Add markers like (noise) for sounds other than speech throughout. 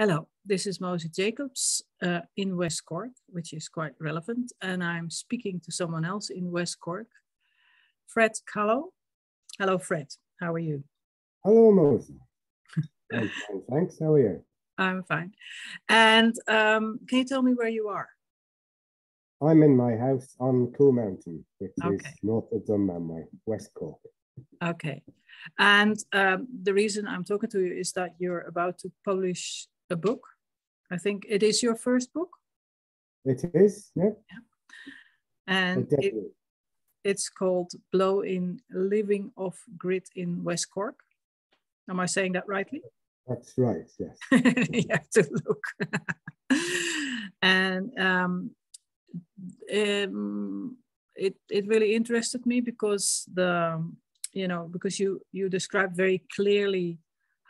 Hello, this is Moses Jacobs uh, in West Cork, which is quite relevant. And I'm speaking to someone else in West Cork, Fred Callow. Hello, Fred. How are you? Hello, Moses. (laughs) I'm fine, thanks. How are you? I'm fine. And um, can you tell me where you are? I'm in my house on Cool Mountain, which Okay. is north of Dunmanway, West Cork. Okay. And um, the reason I'm talking to you is that you're about to publish a book. I think it is your first book. It is, yeah, And it, it's called Blow in Living Off Grid in West Cork. Am I saying that rightly? That's right, yes. (laughs) you have to look. (laughs) and um, um, it it really interested me because the you know because you you described very clearly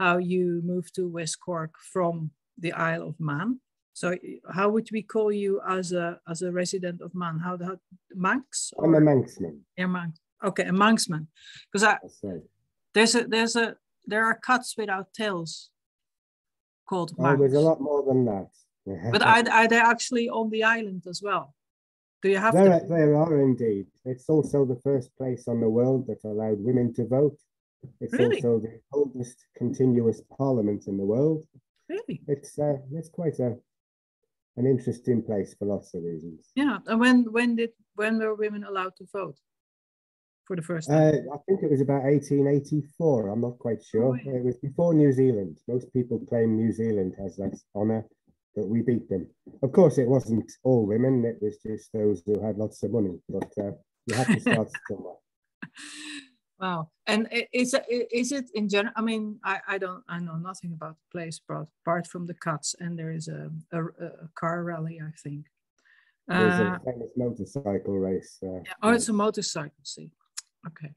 how you moved to West Cork from the Isle of Man. So uh, how would we call you as a as a resident of Man? How the Manx? I'm a or- Manxman, yeah, Manx. Okay, a Manxman. Because I right. there's a there's a there are cats without tails called Oh, there's a lot more than that. (laughs) But are, are they actually on the island as well? Do you have there, to? there are indeed. It's also the first place on the world that allowed women to vote. It's Really? also the oldest continuous parliament in the world. Really? It's uh, it's quite a an interesting place for lots of reasons. Yeah. And when when did when were women allowed to vote for the first time? Uh, I think it was about 1884. I'm not quite sure. yeah. It was before New Zealand. Most people claim New Zealand has that honour, but we beat them. Of course, it wasn't all women. It was just those who had lots of money. But uh, you have to start (laughs) somewhere. Wow. And is it is it in general? I mean, I, I don't I know nothing about the place, but apart from the cuts, and there is a a, a car rally, I think. There's Uh, a famous motorcycle race. Uh, Yeah. Oh, it's a motorcycle. See, okay.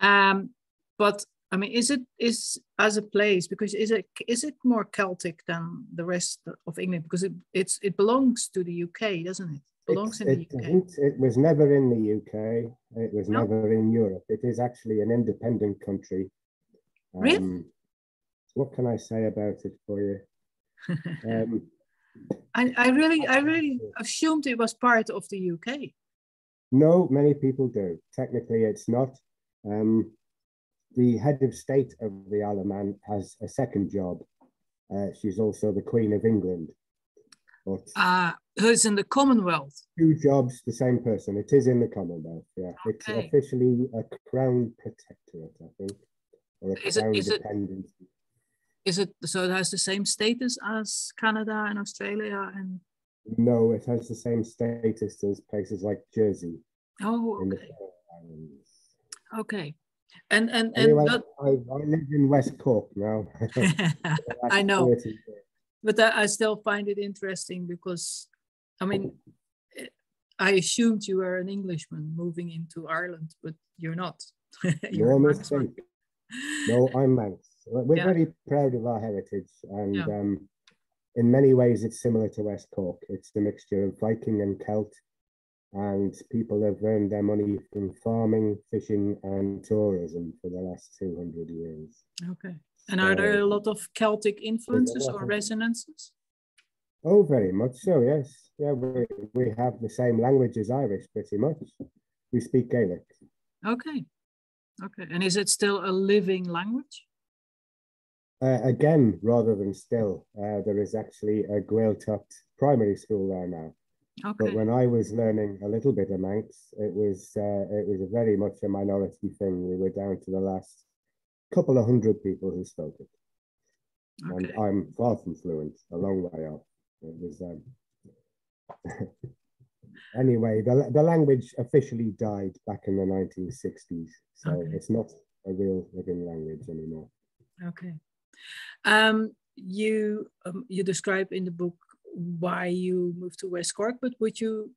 Um, but I mean, is it is as a place because is it is it more Celtic than the rest of England because it it's it belongs to the UK, doesn't it? Belongs in it, the UK. It was never in the UK. It was No? never in Europe. It is actually an independent country. Really? Um, what can I say about it for you? (laughs) Um, I, I really I (laughs) really assumed it was part of the UK. No, many people do. Technically, it's not. Um, the head of state of the Isle of Man has a second job. Uh, she's also the Queen of England. But Uh who's in the Commonwealth? two jobs, the same person. It is in the Commonwealth. Yeah, it's officially a crown protectorate, I think, or a Is it- crown is it- dependency. Is it so it has the same status as Canada and Australia and No, it has the same status as places like Jersey oh okay okay. And and and Anyway, I, I live in West Cork now. (laughs) (laughs) I know. 30 years. But I, I still find it interesting because I mean I assumed you were an Englishman moving into Ireland, but you're not. (laughs) You're No mistake. No, I'm Manx. We're Yeah. very proud of our heritage, and Yeah. um, in many ways, it's similar to West Cork. It's a mixture of Viking and Celt, and people have earned their money from farming, fishing, and tourism for the last 200 years. Okay. And are there a lot of Celtic influences or resonances? Oh, very much so, yes. Yeah, we, we have the same language as Irish, pretty much. We speak Gaelic. Okay. Okay. And is it still a living language? Uh, again, rather than still, uh, there is actually a Gaeltacht primary school there now. Okay. But when I was learning a little bit of Manx, it was uh, it was very much a minority thing. We were down to the last couple of hundred people who spoke it, and I'm far from fluent, a long way off. It was um... (laughs) anyway. The the language officially died back in the 1960s, so Okay. it's not a real living language anymore. Okay. Um, you um, you describe in the book why you moved to West Cork, but would you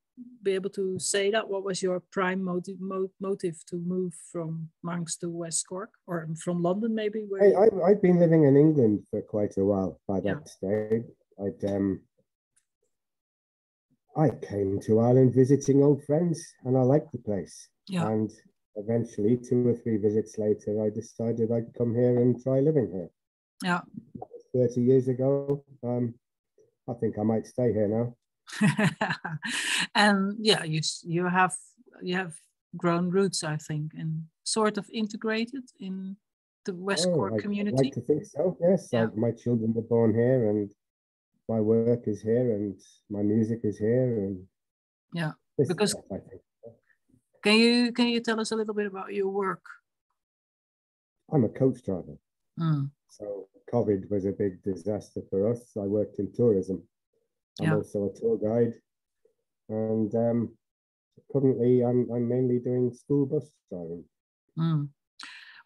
be able to say that? What was your prime motive mo- motive to move from Manx to West Cork, or from London maybe? Hey, I, I've been living in England for quite a while by Yeah. that stage. I'd um, I came to Ireland visiting old friends, and I liked the place. yeah. And eventually, two or three visits later, I decided I'd come here and try living here. Yeah. 30 years ago. Um, I think I might stay here now. (laughs) and yeah, you you have you have grown roots, I think, and sort of integrated in the West oh, Cork community. I like to think so. Yes, yeah. My children were born here, and my work is here, and my music is here, and yeah, because stuff, I think. Can you can you tell us a little bit about your work? I'm a coach driver. Mm. So COVID was a big disaster for us. I worked in tourism. I'm yeah. also a tour guide, and um, currently I'm I'm mainly doing school bus driving. Mm.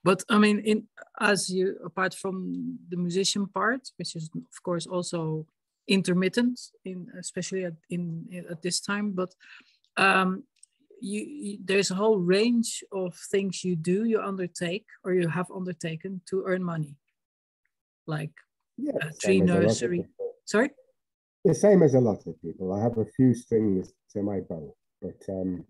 But I mean, in as you apart from the musician part, which is of course also intermittent, in especially at in at this time, but um, you, you, there's a whole range of things you do, you undertake, or you have undertaken to earn money, like yeah, uh, tree nursery. Sorry. The same as a lot of people. I have a few strings to my bow, but um,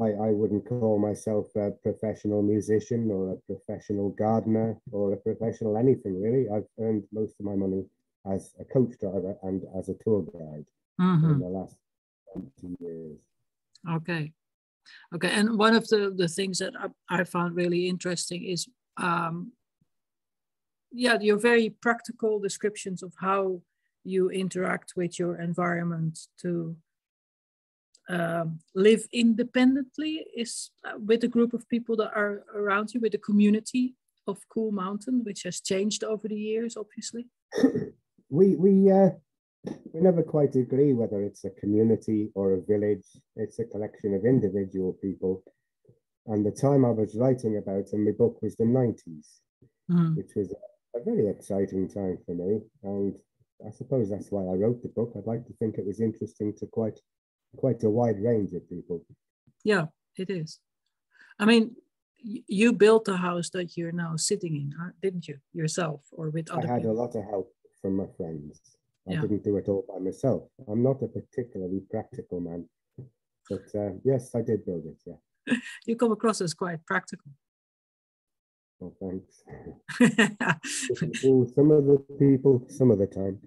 I, I wouldn't call myself a professional musician or a professional gardener or a professional anything really. I've earned most of my money as a coach driver and as a tour guide mm-hmm. in the last 20 years. Okay. Okay. And one of the, the things that I, I found really interesting is, um, yeah, your very practical descriptions of how you interact with your environment to um, live independently is uh, with a group of people that are around you, with the community of Cool Mountain, which has changed over the years, obviously. (coughs) we we uh, we never quite agree whether it's a community or a village. It's a collection of individual people. And the time I was writing about in my book was the 90s, mm. which was a very exciting time for me. And I suppose that's why I wrote the book. I'd like to think it was interesting to quite quite a wide range of people. Yeah, it is. I mean, you built the house that you're now sitting in, didn't you, yourself or with other I had people? a lot of help from my friends. I yeah. didn't do it all by myself. I'm not a particularly practical man, but uh, yes, I did build it. Yeah. (laughs) you come across as quite practical. Oh, thanks. (laughs) some of the people, some of the time.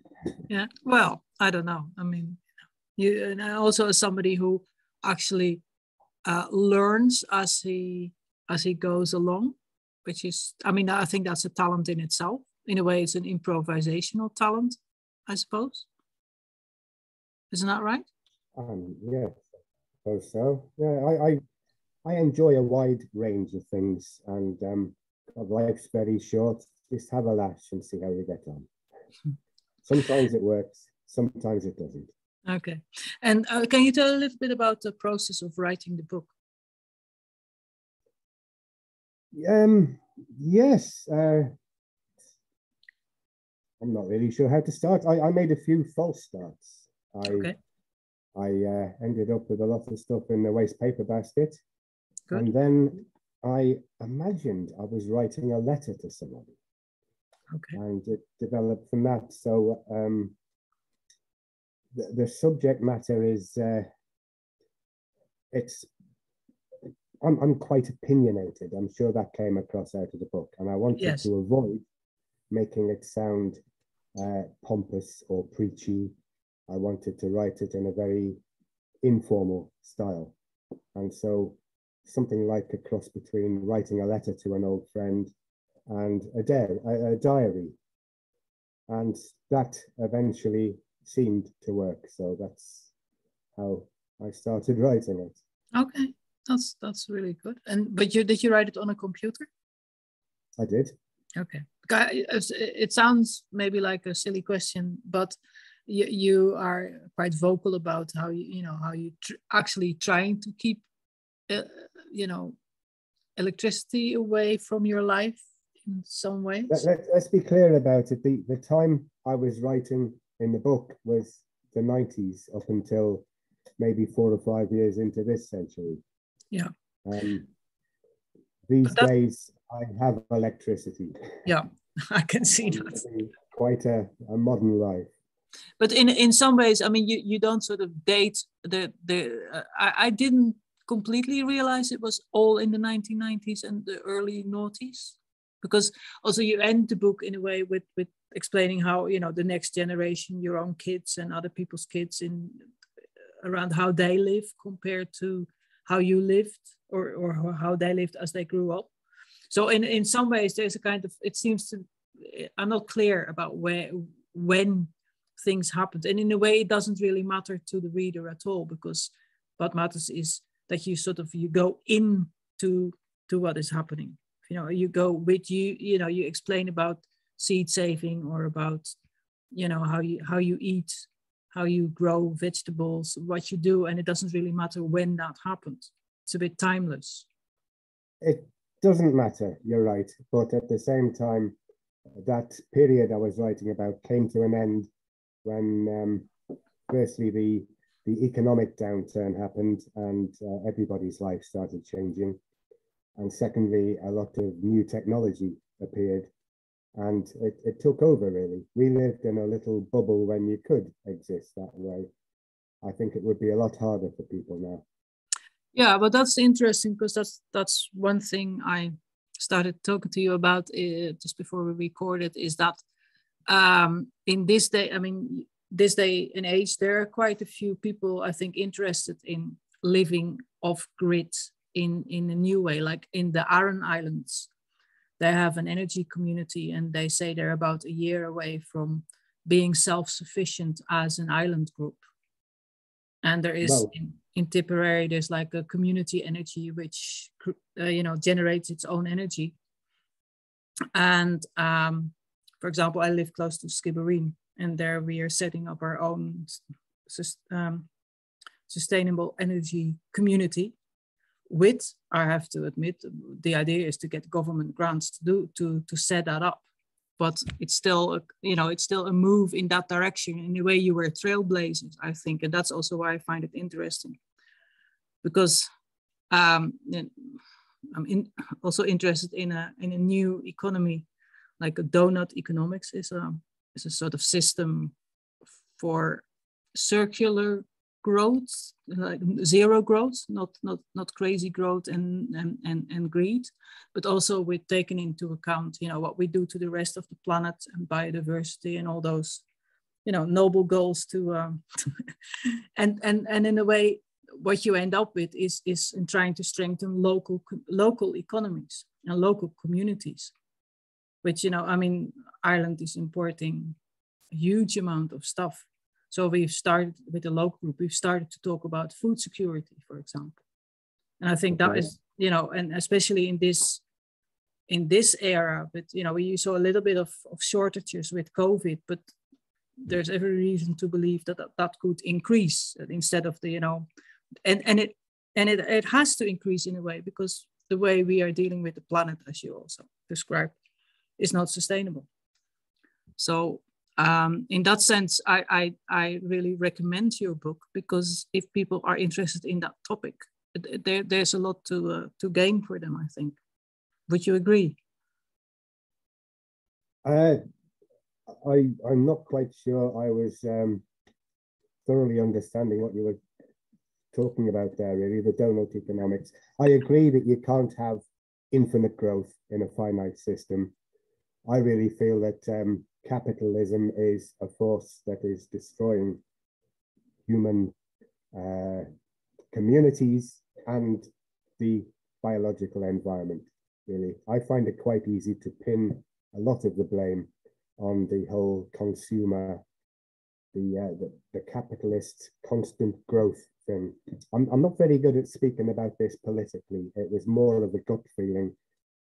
Yeah. Well, I don't know. I mean, you and also as somebody who actually uh, learns as he as he goes along, which is, I mean, I think that's a talent in itself. In a way, it's an improvisational talent I suppose. Isn't that right? Um, yeah, I suppose so. Yeah, I, I, I enjoy a wide range of things, and um, life's very short. Just have a lash and see how you get on. sometimes it works, sometimes it doesn't. Okay, and uh, can you tell a little bit about the process of writing the book? Um, yes. Uh, I'm not really sure how to start. I, I made a few false starts. I okay. I uh, ended up with a lot of stuff in the waste paper basket. Good. And then I imagined I was writing a letter to somebody. Okay. And it developed from that. So um, the, the subject matter is uh, it's I'm, I'm quite opinionated. I'm sure that came across out of the book. And I wanted yes. to avoid making it sound uh, pompous or preachy. I wanted to write it in a very informal style. And so something like a cross between writing a letter to an old friend and a, di- a, a diary. And that eventually seemed to work. So that's how I started (laughs) writing it. Okay, that's that's really good. And but you did you write it on a computer? I did. Okay it sounds maybe like a silly question, but you, you are quite vocal about how you, you know, how you tr actually trying to keep, uh, you know, electricity away from your life in some ways. Let, us be clear about it. The, the time I was writing in the book was the 90s up until maybe four or five years into this century. Yeah. Um, these days, I have electricity. Yeah, (laughs) I can see that. Quite a, a modern life. But in in some ways, I mean, you, you don't sort of date the the. Uh, I, I didn't completely realize it was all in the 1990s and the early noughties. because also you end the book in a way with with explaining how you know the next generation your own kids and other people's kids in uh, around how they live compared to how you lived or or how they lived as they grew up so in in some ways there's a kind of it seems to uh, i'm not clear about where when things happened and in a way it doesn't really matter to the reader at all because what matters is that you sort of you go into to what is happening. You know you go with you you know you explain about seed saving or about you know how you how you eat how you grow vegetables what you do and it doesn't really matter when that happened it's a bit timeless. It doesn't matter you're right but at the same time that period i was writing about came to an end when um, firstly the the economic downturn happened and uh, everybody's life started changing and secondly, a lot of new technology appeared and it, it took over really. We lived in a little bubble when you could exist that way. I think it would be a lot harder for people now. Yeah, but that's interesting because that's that's one thing I started talking to you about uh, just before we recorded is that um, in this day, I mean, this day and age, there are quite a few people I think interested in living off grid in, in a new way, like in the Aran Islands. They have an energy community and they say they're about a year away from being self-sufficient as an island group. And there is wow. in, in Tipperary, there's like a community energy which uh, you know generates its own energy. And um, for example, I live close to Skibbereen, and there we are setting up our own um, sustainable energy community with, I have to admit, the idea is to get government grants to do to to set that up. But it's still, a, you know, it's still a move in that direction. In a way, you were trailblazers, I think, and that's also why I find it interesting, because um, I'm in, also interested in a in a new economy, like a donut economics is a is a sort of system for circular growth, like zero growth, not not not crazy growth and and and, and greed, but also with taking into account, you know, what we do to the rest of the planet and biodiversity and all those, you know, noble goals to, um, (laughs) and and and in a way, what you end up with is is in trying to strengthen local local economies and local communities, which you know, I mean, Ireland is importing a huge amount of stuff so we've started with the local group, we've started to talk about food security, for example. And I think that is, you know, and especially in this in this era, but you know, we saw a little bit of, of shortages with COVID, but there's every reason to believe that, that that could increase instead of the, you know, and, and it and it, it has to increase in a way because the way we are dealing with the planet, as you also described, is not sustainable. So um, in that sense, I, I, I, really recommend your book because if people are interested in that topic, there, there's a lot to, uh, to gain for them, I think. Would you agree? Uh, I, I'm not quite sure I was um, thoroughly understanding what you were talking about there, really, the donut economics. I agree that you can't have infinite growth in a finite system. I really feel that um, capitalism is a force that is destroying human uh, communities and the biological environment, really. I find it quite easy to pin a lot of the blame on the whole consumer, the, uh, the, the capitalist constant growth thing. I'm, I'm not very good at speaking about this politically. It was more of a gut feeling.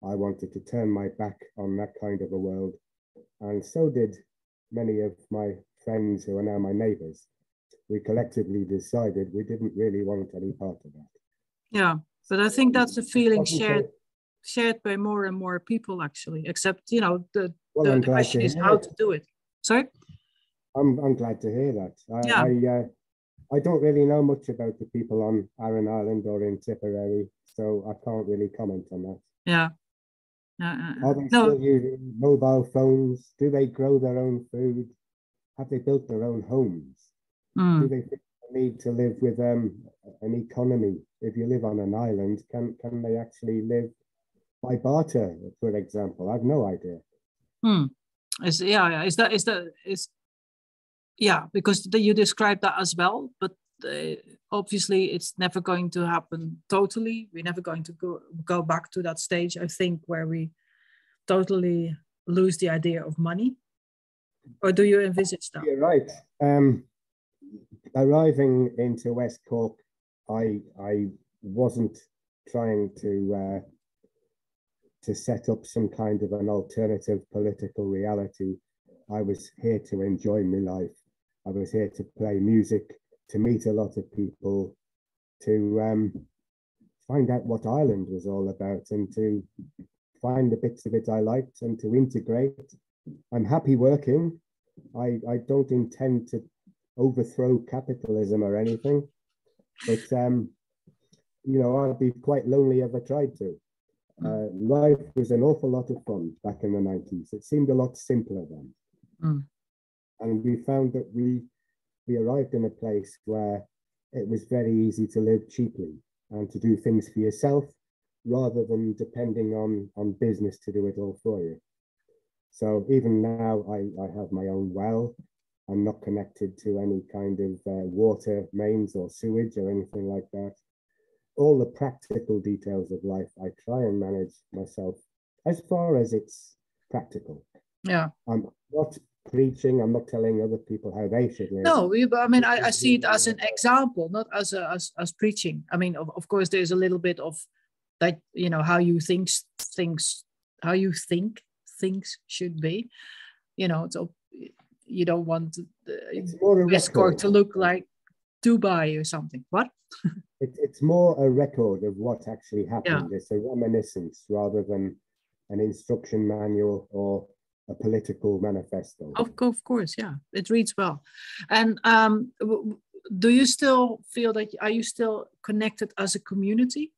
I wanted to turn my back on that kind of a world and so did many of my friends who are now my neighbors. We collectively decided we didn't really want any part of that. Yeah, but I think that's a feeling shared shared by more and more people actually, except you know the, well, the, the question is how it. to do it. Sorry? I'm I'm glad to hear that. I, yeah. I, uh, I don't really know much about the people on Aran Island or in Tipperary, so I can't really comment on that. Yeah. Uh, uh, Are they no. still using mobile phones? Do they grow their own food? Have they built their own homes? Mm. Do they need to live with um, an economy? If you live on an island, can can they actually live by barter, for example? I've no idea. Hmm. Is yeah, yeah. Is that is that is yeah because the, you described that as well, but uh, obviously it's never going to happen totally. We're never going to go go back to that stage. I think where we totally lose the idea of money. Or do you envisage that? You're right. Um, arriving into West Cork, I I wasn't trying to uh, to set up some kind of an alternative political reality. I was here to enjoy my life. I was here to play music, to meet a lot of people, to um, find out what Ireland was all about, and to find the bits of it I liked and to integrate. I'm happy working. I, I don't intend to overthrow capitalism or anything, but um, you know, I'd be quite lonely if I tried to. Uh, life was an awful lot of fun back in the 90s. It seemed a lot simpler then. Mm. And we found that we we arrived in a place where it was very easy to live cheaply and to do things for yourself rather than depending on, on business to do it all for you. So even now, I, I have my own well. I'm not connected to any kind of uh, water mains or sewage or anything like that. All the practical details of life, I try and manage myself as far as it's practical. Yeah. I'm not preaching. I'm not telling other people how they should live. No, I mean, I, I see it as an example, not as a, as, as preaching. I mean, of, of course, there's a little bit of that you know how you think things how you think things should be you know so you don't want West Cork to look like Dubai or something. What? (laughs) it, it's more a record of what actually happened. Yeah. It's a reminiscence rather than an instruction manual or a political manifesto. Of, of course, yeah, it reads well. And um, do you still feel that are you still connected as a community?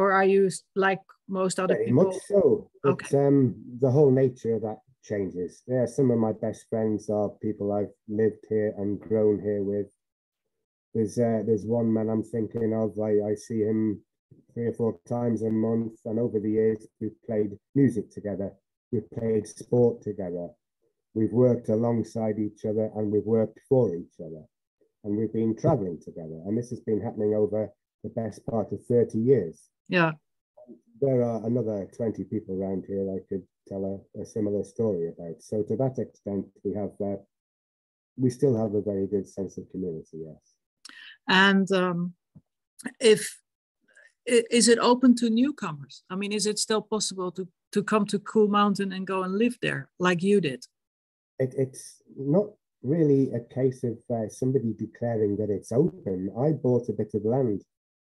or are you like most other Very people? Much so. Okay. It's, um, the whole nature of that changes. Yeah, some of my best friends are people I've lived here and grown here with. There's uh, there's one man I'm thinking of. I, I see him three or four times a month, and over the years we've played music together. We've played sport together. We've worked alongside each other, and we've worked for each other, and we've been traveling together. And this has been happening over the best part of 30 years. Yeah. There are another 20 people around here I could tell a, a similar story about. So to that extent, we have uh, we still have a very good sense of community, yes. And um, if is it open to newcomers? I mean, is it still possible to to come to Cool Mountain and go and live there like you did? It, it's not really a case of uh, somebody declaring that it's open. I bought a bit of land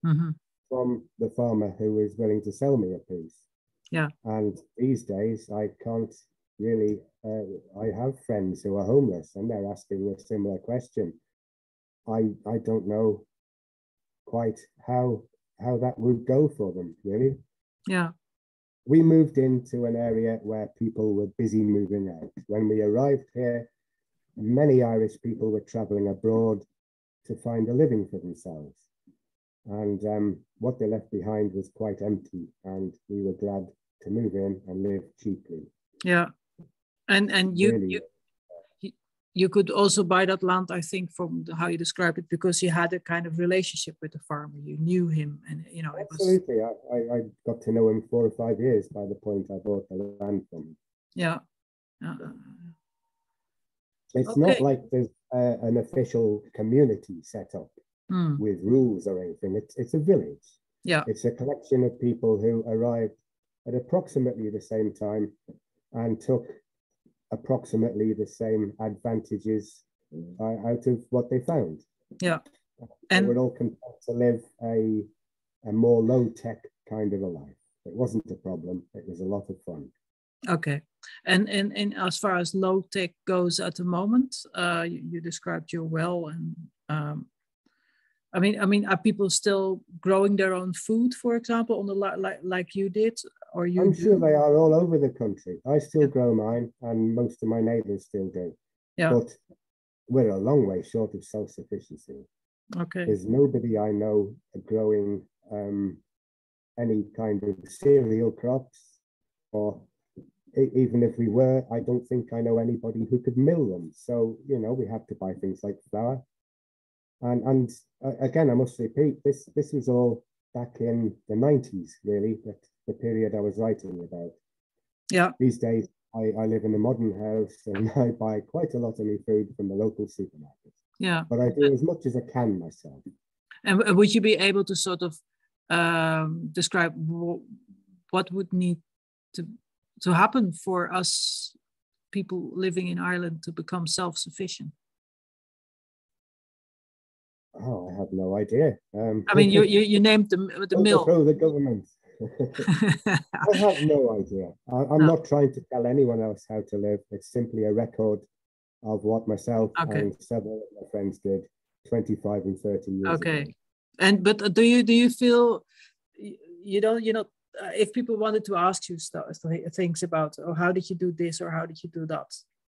mm-hmm from the farmer who was willing to sell me a piece. Yeah. And these days, I can't really. Uh, I have friends who are homeless, and they're asking a similar question. I I don't know quite how how that would go for them. Really. Yeah. We moved into an area where people were busy moving out. When we arrived here, many Irish people were traveling abroad to find a living for themselves and um, what they left behind was quite empty and we were glad to move in and live cheaply yeah and and you really. you, you could also buy that land i think from the, how you described it because you had a kind of relationship with the farmer you knew him and you know absolutely was... I, I, got to know him four or five years by the point i bought the land from him yeah uh, it's okay. not like there's uh, an official community set up mm. with rules or anything. It's it's a village. Yeah. It's a collection of people who arrived at approximately the same time and took approximately the same advantages uh, out of what they found. Yeah. And we're all compelled to live a a more low tech kind of a life. It wasn't a problem. It was a lot of fun. Okay. And and, and as far as low tech goes at the moment, uh, you, you described your well and um, I mean, I mean, are people still growing their own food, for example, on the like like you did, or you? I'm sure they are all over the country. I still yeah. grow mine, and most of my neighbours still do. Yeah. But we're a long way short of self-sufficiency. Okay. There's nobody I know growing um, any kind of cereal crops, or even if we were, I don't think I know anybody who could mill them. So, you know, we have to buy things like flour. And, and uh, again, I must repeat, this, this was all back in the 90s, really, that the period I was writing about. Yeah. These days, I, I live in a modern house (laughs) and I buy quite a lot of my food from the local supermarket. Yeah. But I do as much as I can myself. And would you be able to sort of um, describe what would need to to happen for us people living in Ireland to become self-sufficient? Oh, I have no idea. Um, I mean, you, you, you named the, the mill. the government. (laughs) I have no idea. I, am no. not trying to tell anyone else how to live. It's simply a record of what myself okay. and several of my friends did 25 and 30 years okay. ago. And but do you do you feel you don't you know uh, if people wanted to ask you stuff, things about oh how did you do this or how did you do that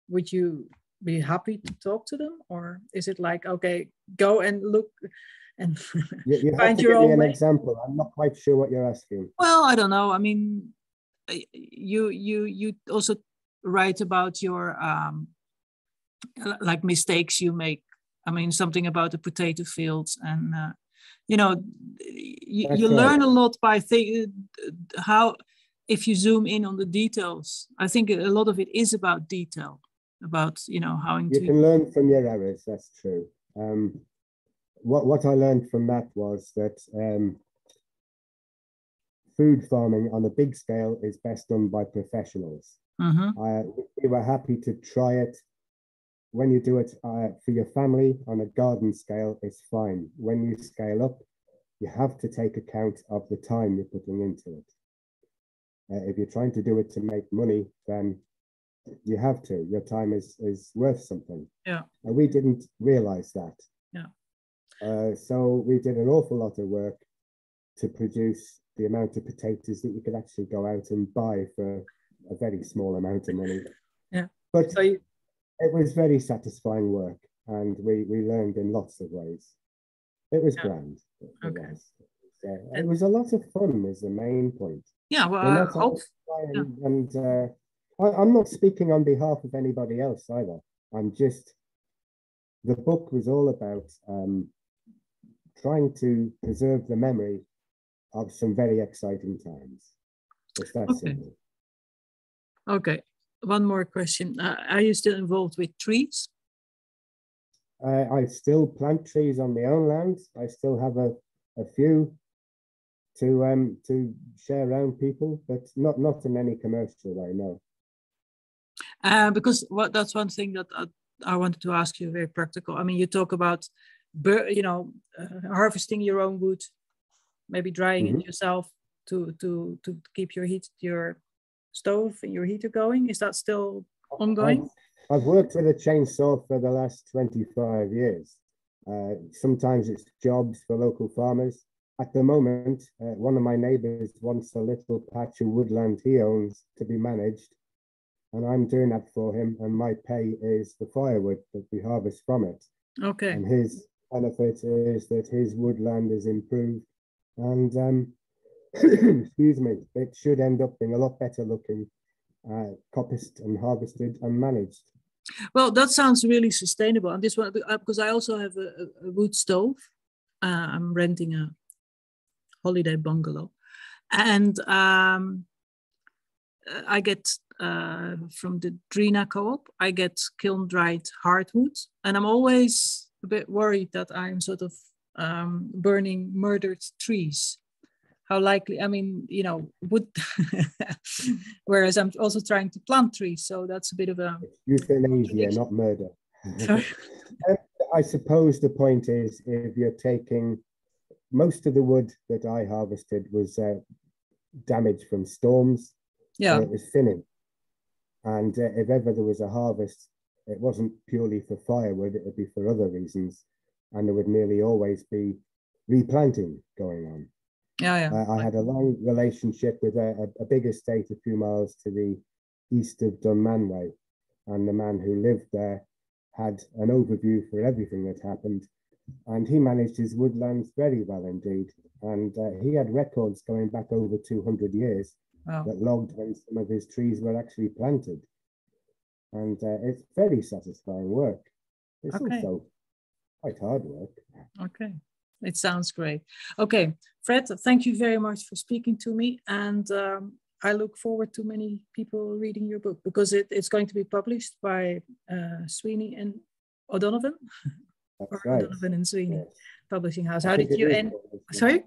would you be happy to talk to them or is it like okay go and look and (laughs) you, you find your own an way? example. I'm not quite sure what you're asking. Well i don't know. I mean uh, you you you also write about your um like mistakes you make. I mean something about the potato fields and uh, you know you, you learn a lot by think how if you zoom in on the details. I think a lot of it is about detail about you know how you can learn from your errors that's true um, what what i learned from that was that um, food farming on a big scale is best done by professionals mm-hmm. I, we were happy to try it when you do it uh, for your family on a garden scale, it's fine. When you scale up, you have to take account of the time you're putting into it. Uh, if you're trying to do it to make money, then you have to. Your time is is worth something. Yeah. And we didn't realize that. Yeah. Uh, so we did an awful lot of work to produce the amount of potatoes that you could actually go out and buy for a very small amount of money. (laughs) Yeah. But so you, it was very satisfying work and we, we learned in lots of ways. It was yeah. grand. It okay. Was. it was a lot of fun is the main point. Yeah, well, I hope. Yeah. And, uh, I, I'm not speaking on behalf of anybody else either. I'm just, the book was all about um, trying to preserve the memory of some very exciting times. It's that okay. simple. Okay one more question. Uh, are you still involved with trees? Uh, I still plant trees on my own land. I still have a, a few to um to share around people, but not not in any commercial way. No. Uh, because what that's one thing that I, I, wanted to ask you. Very practical. I mean, you talk about, you know, uh, harvesting your own wood, maybe drying mm -hmm. it yourself to to to keep your heat your stove and your heater going? Is that still ongoing? I've, I've worked with a chainsaw for the last 25 years. Uh, sometimes it's jobs for local farmers. At the moment, uh, one of my neighbors wants a little patch of woodland he owns to be managed, and I'm doing that for him. And my pay is the firewood that we harvest from it. Okay. And his benefit is that his woodland is improved, and um, (clears throat) excuse me, it should end up being a lot better looking, uh, coppiced and harvested and managed. Well, that sounds really sustainable. And this one, uh, because I also have a, a wood stove. Uh, I'm renting a holiday bungalow, and um, uh, I get uh, from the Drinagh Co-op. I get kiln dried hardwood, and I'm always a bit worried that I'm sort of um, burning murdered trees. How likely i mean you know wood. (laughs) whereas i'm also trying to plant trees so that's a bit of a euthanasia not murder. (laughs) I suppose the point is if you're taking most of the wood that i harvested was uh, damaged from storms. Yeah. It was thinning and uh, if ever there was a harvest it wasn't purely for firewood it would be for other reasons and there would nearly always be replanting going on yeah, yeah. Uh, I had a long relationship with a, a, a, big estate a few miles to the east of Dunmanway, and the man who lived there had an overview for everything that happened. and he managed his woodlands very well indeed. And uh, he had records going back over 200 years wow. that logged when some of his trees were actually planted. And uh, it's very satisfying work. It's okay. also quite hard work. Okay. It sounds great. Okay, Fred, thank you very much for speaking to me. And um, I look forward to many people reading your book because it, it's going to be published by uh, Sweeney and O'Donovan. That's right. O'Donovan and Sweeney yes. Publishing House. How did you end? Sorry?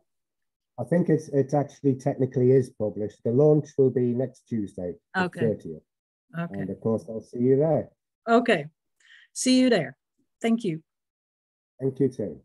I think it's it actually technically is published. The launch will be next Tuesday, okay. 30th. Okay. And of course, I'll see you there. Okay. See you there. Thank you. Thank you too.